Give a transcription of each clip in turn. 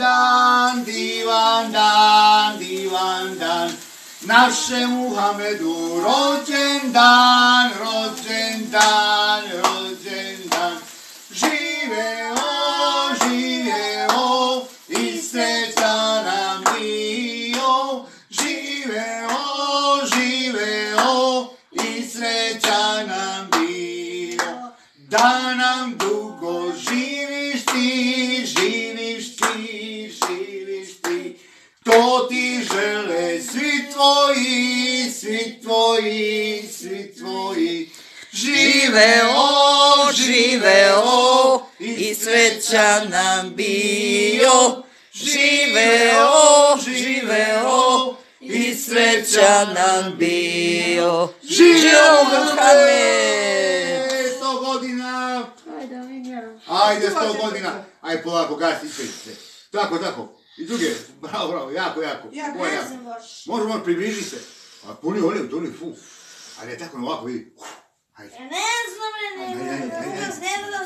dan, divan dan, divan dan. Našem Muhamedu rođen dan, rođen dan, rođen dan. Živeo, živeo i sreća nam bio. Živeo, živeo i sreća nam bio. Da nam dugo To ti žele svi tvoji, svi tvoji, svi tvoji. Živeo, živeo i sreća nam bio. Živeo, živeo i sreća nam bio. Živeo Muhammed! Sto godina! Ajde. Ajde, sto godina! Aj, polako, gasi, se. Tako, tako. I druge, bravo, bravo, jako, jako. Ja Ovo ne znam baš. Može, može, približi se. A puni oliv, tuni, fu. Ali je tako ovako, vidi. Ajde. Ja ne znam, ne, ne, ne, ne, ne da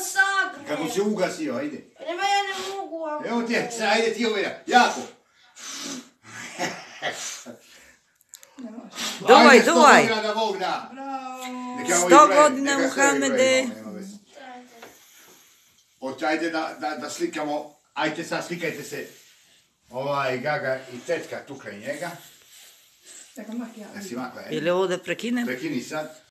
ne. Kako se ugasio, ajde. Nema, ja ne mogu. ako- Evo ti ajde ti ovo je, jako. Duvaj, duvaj. Sto godina, veze. Hoće, ajde da, da, da slikamo, ajde sad slikajte se. Ovaj Gaga i tetka tukaj njega. Tako mak ja. Da si makla, Ili ovo da prekinem? Prekini sad.